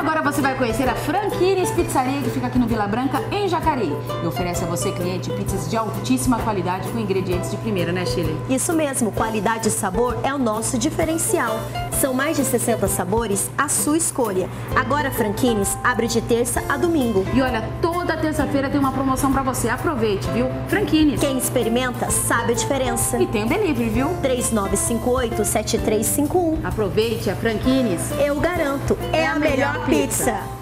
agora você vai conhecer a Franquires Pizzaria, que fica aqui no Vila Branca, em Jacareí. E oferece a você, cliente, pizzas de altíssima qualidade com ingredientes de primeira, né, Chile? Isso mesmo, qualidade e sabor é o nosso diferencial. São mais de 60 sabores à sua escolha. Agora, Franquines abre de terça a domingo. E olha, toda terça-feira tem uma promoção para você. Aproveite, viu? Franquines. Quem experimenta sabe a diferença. E tem o delivery, viu? 3958-7351. Aproveite a Franquines. Eu garanto, é, a melhor, pizza.